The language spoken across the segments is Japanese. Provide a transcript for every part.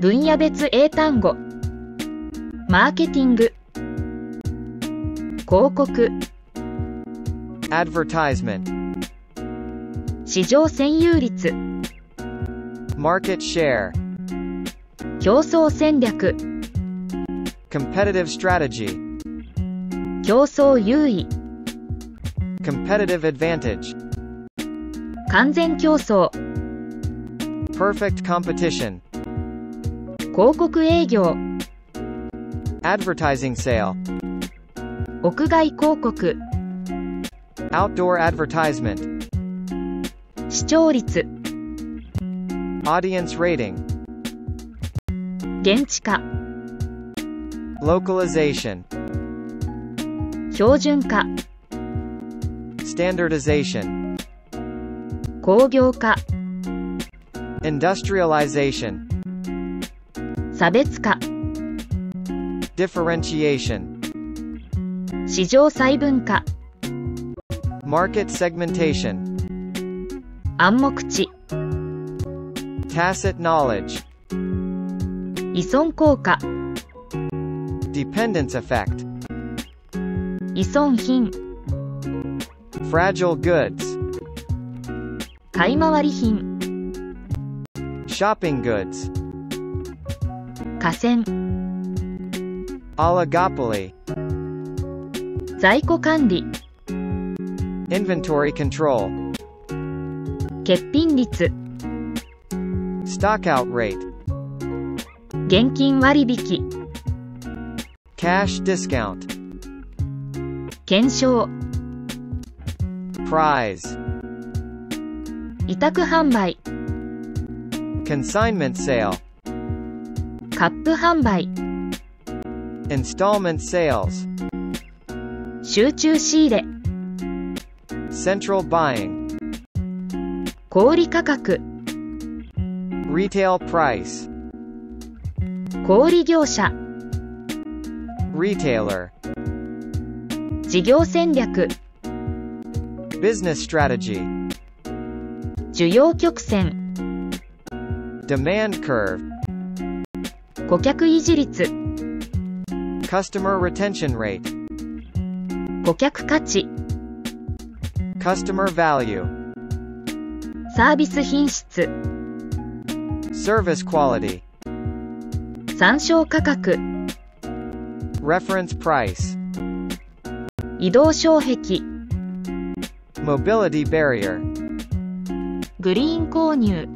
分野別英単語マーケティング広告 advertisement, 市場占有率 market share, 競争戦略 competitive strategy, 競争優位 competitive advantage, 完全競争 perfect competition, 広告営業 advertising sale, 屋外広告 outdoor advertisement, 視聴率 audience rating, 現地化 localization, 標準化 standardization, 工業化 industrialization, 差別化 differentiation, 市場細分化 market segmentation, 暗黙知 tacit knowledge, 依存効果 dependence effect, 依存品 fragile goods, 買い回り品 shopping goods, 河川。オリガポリ在庫管理。インベントリーコントロール欠品率。スタックアウトレー現金割引。キッシュディスカウント検証プライズ委託販売。Consignment カップ販売 installment sales, 集中仕入れ central buying, 小売価格 retail price, 小売業者 retailer, 事業戦略 business strategy, 需要曲線 demand curve, 顧客維持率 customer retention rate, 顧客価値 customer value, サービス品質 service quality, 参照価格 reference price, 移動障壁 mobility barrier, グリーン購入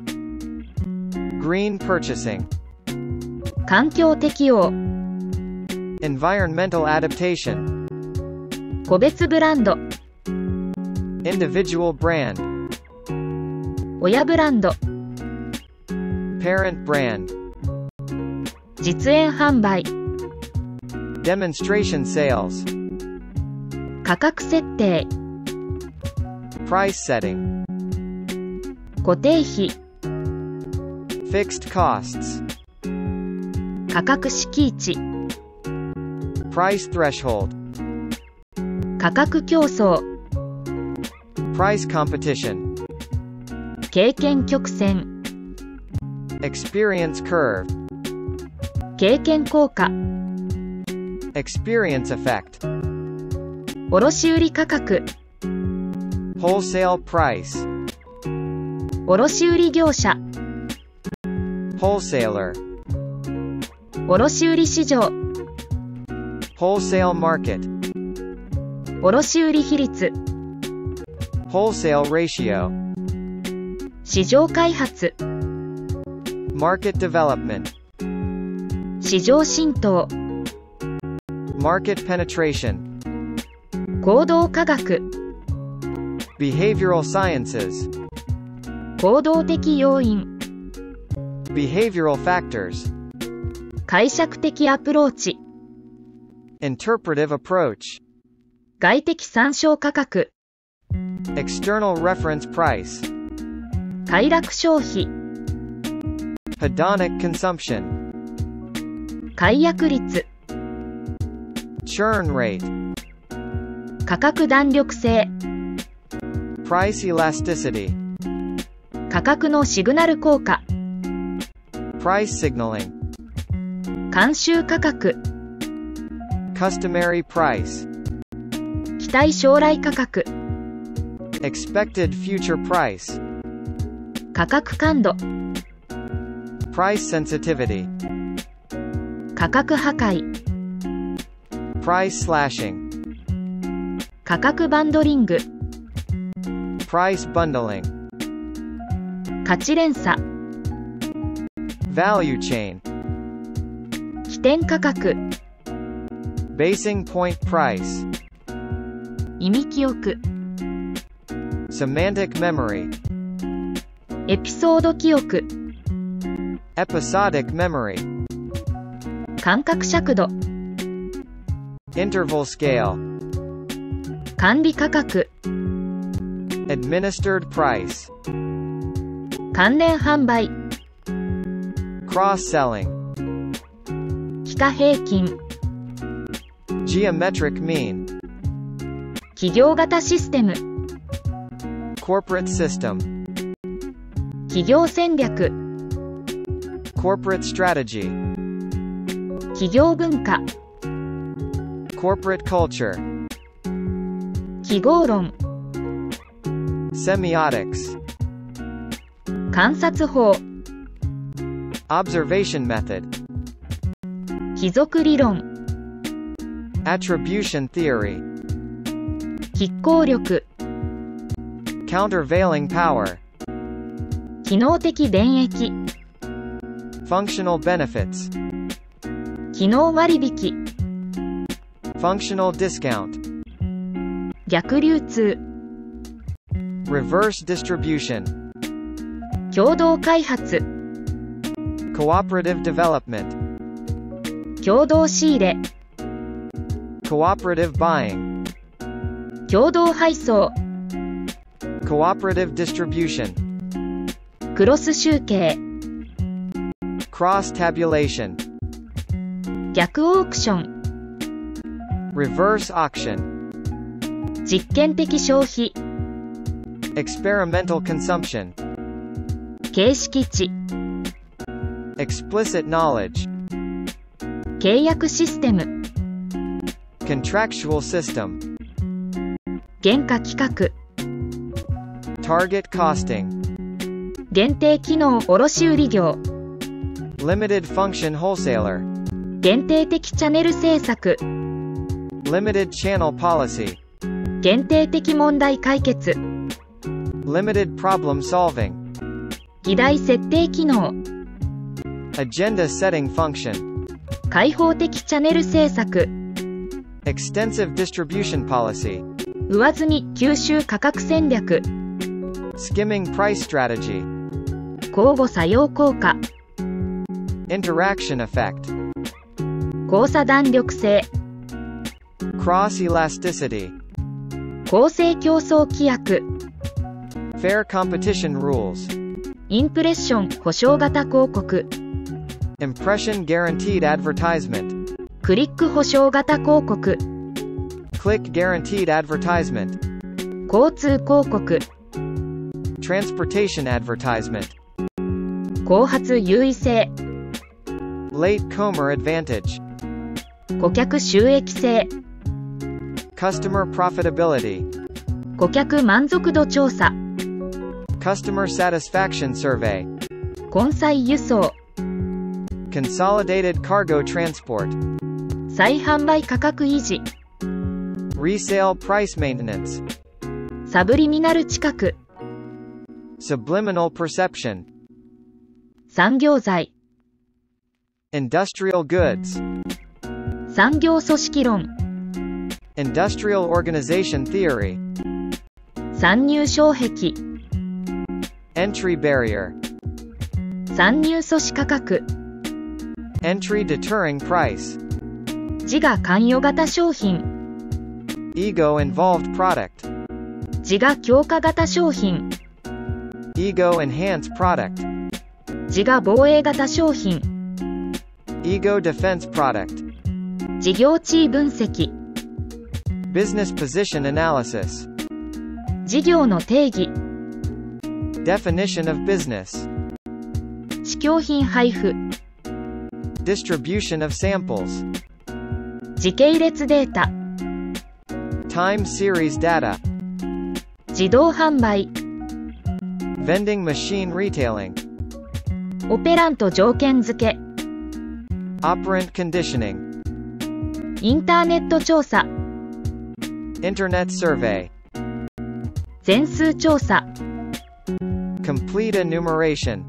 green purchasing, 環境適応 environmental adaptation, 個別ブランド individual brand, 親ブランド parent brand, 実演販売 demonstration sales, 価格設定 price setting, 固定費 fixed costs, 価格敷地 price threshold, 価格競争 price competition, 経験曲線 experience curve, 経験効果 experience effect, 卸売価格 wholesale price, 卸売業者 wholesaler, 卸売市場 wholesale market, 卸売比率 wholesale ratio, 市場開発 market development, 市場浸透 market penetration, 行動科学 behavioral sciences, 行動的要因 behavioral factors, 解釈的アプローチ interpretive approach, 外的参照価格 external reference price, 快楽消費 hedonic consumption, 解約率 churn rate, 価格弾力性 price elasticity, 価格のシグナル効果 Price signaling. 慣習価格、Customary price. 期待将来価格、Expected future price. 価格感度、Price sensitivity. 価格破壊、Price slashing. 価格バンドリング、Price bundling. 価値連鎖、Value chain. 起点価格、Basing point price. 意味記憶、Semantic memory. エピソード記憶、Episodic memory. 感覚尺度、Interval scale. 管理価格、Administered price. 関連販売、Cross-selling. 非価平均、Geometric mean. 企業型システム、Corporate system. 企業戦略、Corporate strategy. 企業文化、Corporate culture. 記号論、Semiotics. 観察法、Observation method. 貴族理論、Attribution theory. 筆行力、Countervailing power. 機能的便益、Functional benefits. 機能割引、Functional discount. 逆流通、Reverse distribution. 共同開発、Cooperative development. 共同仕入れ、Cooperative buying. 共同配送、Cooperative distribution. クロス集計、Cross tabulation. 逆オークション、Reverse auction. 実験的消費、Experimental consumption. 形式値、Explicit knowledge. 契約システム、Contractual system. 原価規格、Target costing. 限定機能卸売業、Limited function wholesaler. 限定的チャンネル政策、Limited channel policy. 限定的問題解決、Limited problem solving. 議題設定機能、Agenda setting function. 開放的チャンネル政策、Extensive distribution policy. 上積み吸収価格戦略、Skimming price strategy. 交互作用効果、Interaction effect. 交差弾力性、Cross elasticity. 公正競争規約、Fair competition rules. インプレッション保証型広告、Impression guaranteed advertisement. クリック保証型広告、Click guaranteed advertisement. 交通広告、Transportation advertisement. 後発優位性、Late comer advantage. 顧客収益性、Customer profitability. 顧客満足度調査、Customer satisfaction survey. 根菜輸送、Consolidated cargo transport. 再販売価格維持、 Resale price maintenance. サブリミナル近く、 Subliminal perception. 産業財、 Industrial goods. 産業組織論、 Industrial organization theory. 参入障壁、 Entry barrier. 参入阻止価格、 Entry deterring price. 自我関与型商品、 Ego involved product. 自我強化型商品、 Ego enhanced product. 自我防衛型商品、 Ego defense product. 事業地位分析、 Business position analysis. 事業の定義、 Definition of business. 試供品配布 distribution of samples, 時系列データ time series data, 自動販売 vending machine retailing, オペラント条件付け operant conditioning, インターネット調査 internet survey, 全数調査 complete enumeration,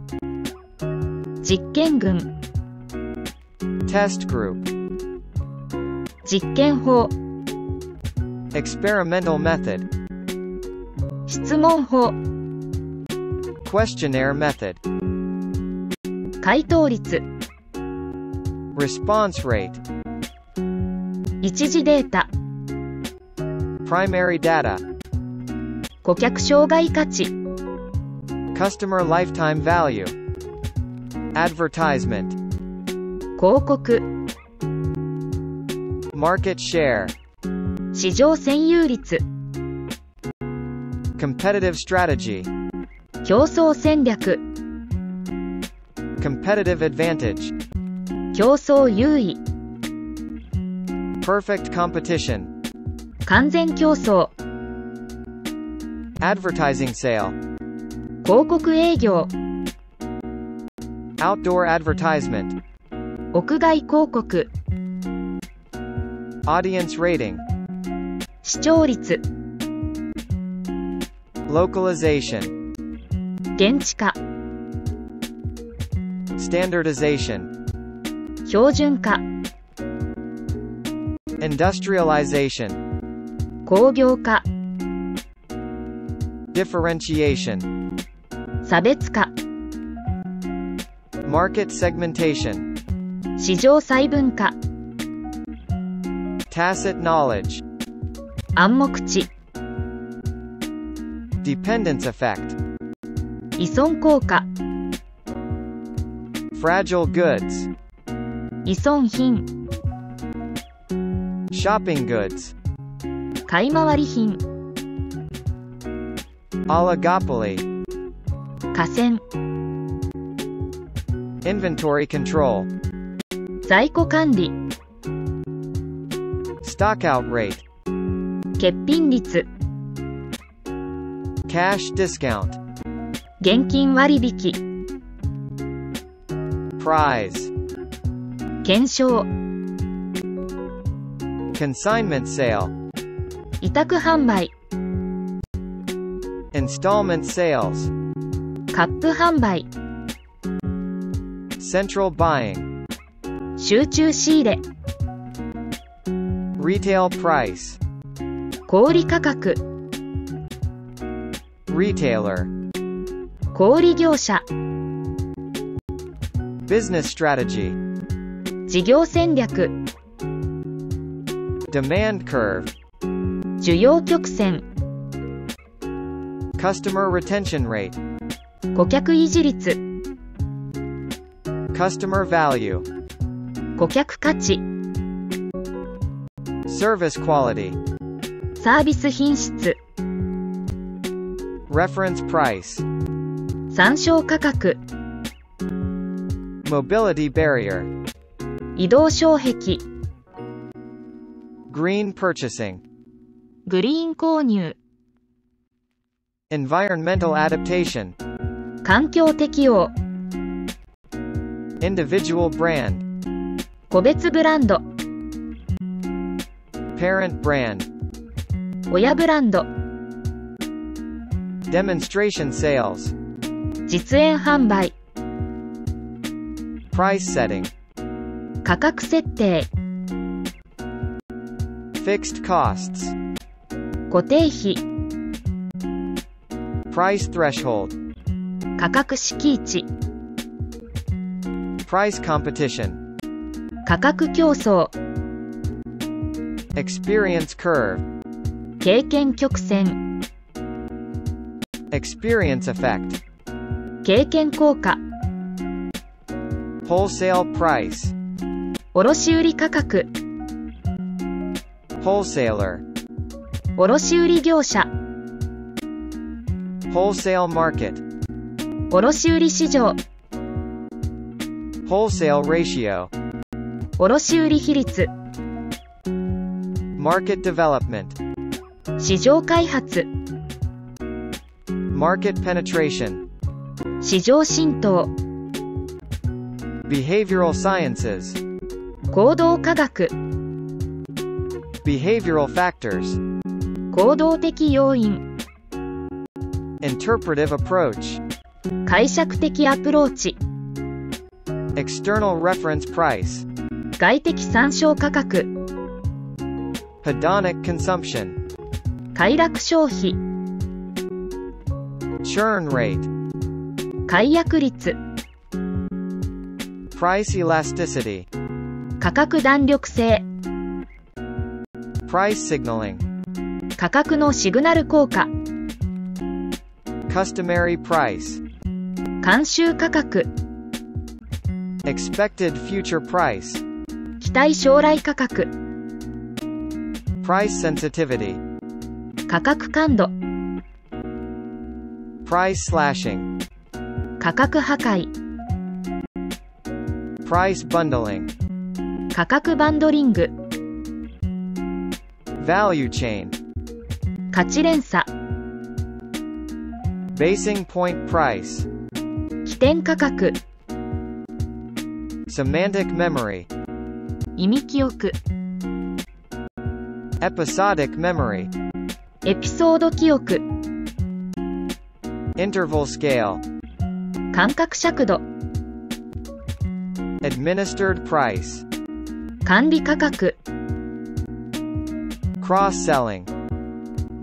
実験群 test group, 実験法 experimental method, 質問法 questionnaire method, 回答率 response rate, 一時データ primary data, 顧客障害価値 customer lifetime value, advertisement, 広告 market share, 市場占有率 competitive strategy, 競争戦略 competitive advantage, 競争優位 perfect competition, 完全競争 advertising sale, 広告営業 outdoor advertisement, 屋外広告 audience rating, 視聴率 localization, 現地化 standardization, 標準化 industrialization, 工業化 differentiation, 差別化 market segmentation, 市場細分化 tacit knowledge, 暗黙知 dependence effect, 依存効果 fragile goods, 依存品 shopping goods, 買い回り品 oligopoly, 河川 inventory control, 在庫管理 stockout rate, 欠品率 cash discount, 現金割引 prize, 検証 consignment sale, 委託販売 installment sales, カップ販売 central buying, 集中仕入れ retail price, 小売価格 retailer, 小売業者 business strategy, 事業戦略 demand curve, 需要曲線 customer retention rate, 顧客維持率 customer value, 顧客価値 service quality, サービス品質 reference price, 参照価格 mobility barrier, 移動障壁 green purchasing, グリーン購入 environmental adaptation, 環境適応 individual brand, 個別ブランド parent brand, 親ブランド demonstration sales, 実演販売 price setting, 価格設定 fixed costs, 固定費 price threshold, 価格敷地 price competition, 価格競争 experience curve, 経験曲線 experience effect, 経験効果 wholesale price, 卸売価格 wholesaler, 卸売業者 wholesale market, 卸売市場 Wholesale ratio. 卸売比率、Market development. 市場開発、Market penetration. 市場浸透、Behavioral sciences. 行動科学、Behavioral factors. 行動的要因、Interpretive approach. 解釈的アプローチ、External reference price. 外的参照価格、Hedonic consumption. 快楽消費、Churn rate. 解約率、Price elasticity. 価格弾力性、Price signaling. 価格のシグナル効果、Customary price. 慣習価格、Expected future price. 期待将来価格、Price sensitivity. 価格感度、Price slashing. 価格破壊、Price bundling. 価格バンドリング、Value chain. 価値連鎖、Basing point price. 起点価格、Semantic memory. 意味記憶、Episodic memory. エピソード記憶、Interval scale. 感覚尺度、Administered price. 管理価格、Cross-selling.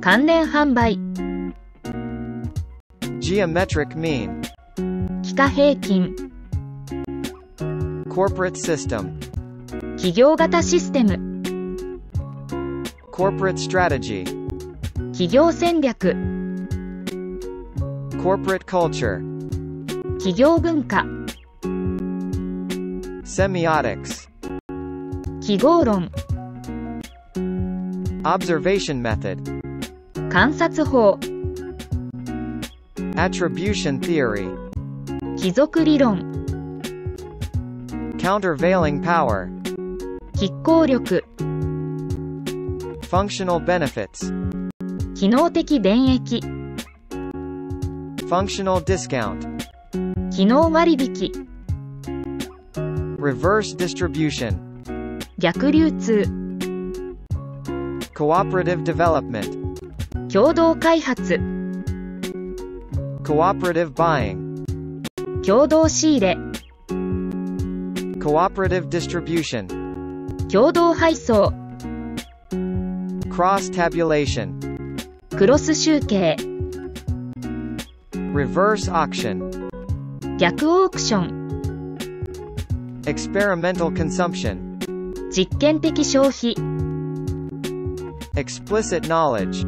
関連販売、Geometric mean. 期価平均、Corporate system. 企業型システム、Corporate strategy. 企業戦略、Corporate culture. 企業文化、Semiotics. 記号論、Observation method. 観察法、Attribution theory. 貴族理論、Countervailing power. 拮抗力、Functional benefits. 機能的便益、Functional discount. 機能割引、Reverse distribution. 逆流通、Cooperative development. 共同開発、Cooperative buying. 共同仕入れ、Cooperative distribution. 共同配送、Cross tabulation. クロス集計、Reverse auction. 逆オークション、Experimental consumption. 実験的消費、Explicit knowledge.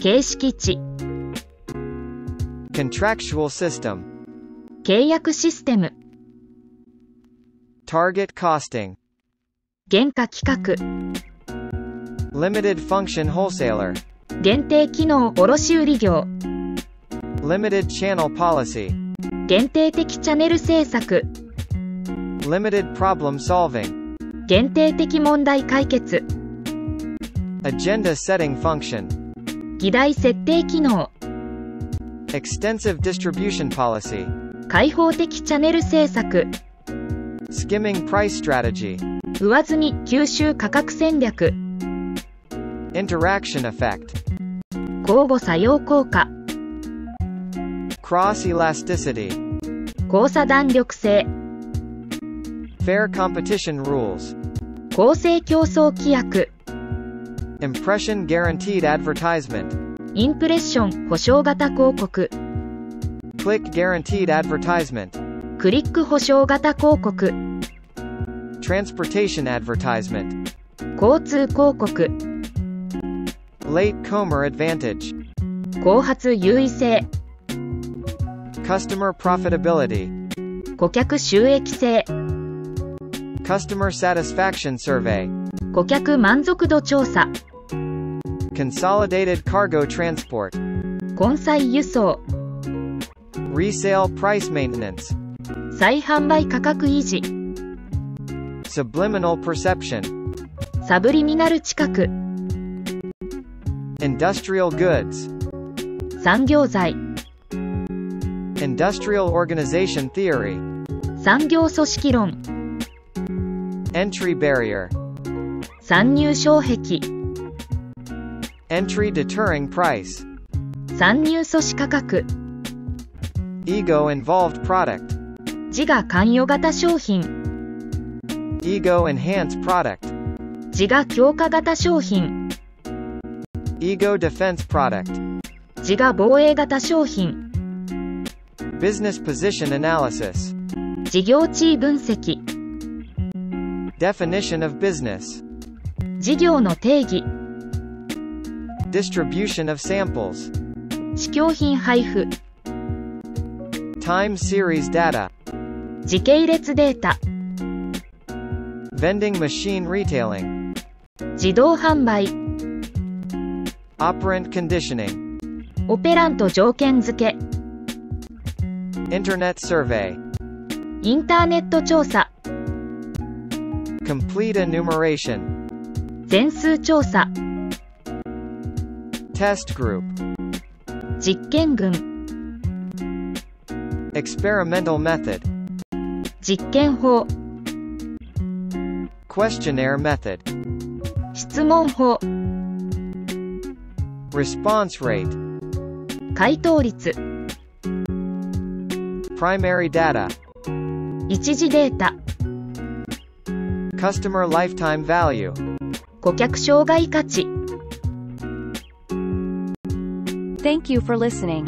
形式値、Contractual system. 契約システム、Target costing. 原価規格、Limited function wholesaler. 限定機能卸売業、Limited channel policy. 限定的チャネル政策、Limited problem solving. 限定的問題解決、Agenda setting function. 議題設定機能、Extensive distribution policy. 開放的チャネル政策、Skimming price strategy. 上積み吸収価格戦略、Interaction effect. 交互作用効果、Cross elasticity. 交差弾力性、Fair competition rules. 公正競争規約、Impression guaranteed advertisement. インプレッション保証型広告、Click guaranteed advertisement. クリック保証型広告、Transportation advertisement. 交通広告、Late comer advantage. 後発優位性、Customer profitability. 顧客収益性、Customer satisfaction survey. 顧客満足度調査、Consolidated cargo transport. 根菜輸送、Resale price maintenance. 再販売価格維持 subliminal perception, サブリミナル知覚 industrial goods, 産業財 industrial organization theory, 産業組織論 entry barrier, 参入障壁 entry deterring price, 参入阻止価格 ego involved product, 自我関与型商品 ego enhanced product, 自我強化型商品 ego defense product, 自我防衛型商品 business position analysis, 事業地位分析 definition of business, 事業の定義 distribution of samples, 試供品配布 time series data, 時系列データ vending machine retailing, 自動販売 operant conditioning, オペラント条件付け internet survey, インターネット調査 complete enumeration, 全数調査 test group, 実験群 experimental method, 実験法 questionnaire method, 質問法 response rate, 回答率 primary data, 一時データ customer lifetime value. 顧客障害価値 Thank you for listening.